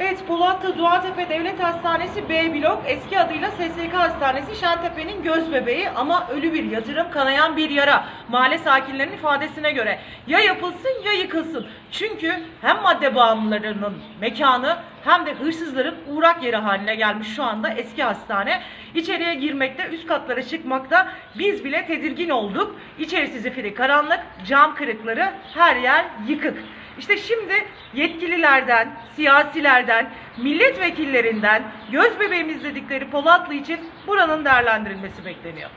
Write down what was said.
Evet Polatlı Doğatepe Devlet Hastanesi B blok eski adıyla SSK Hastanesi Şentepe'nin göz bebeği ama ölü bir yatırım kanayan bir yara. Mahalle sakinlerinin ifadesine göre ya yapılsın ya yıkılsın. Çünkü hem madde bağımlılarının mekanı hem de hırsızların uğrak yeri haline gelmiş şu anda eski hastane. İçeriye girmekte üst katlara çıkmakta biz bile tedirgin olduk. İçerisi zifiri karanlık cam kırıkları her yer yıkık. İşte şimdi yetkililerden, siyasilerden, milletvekillerinden göz bebeğimiz dedikleri Polatlı için buranın değerlendirilmesi bekleniyor.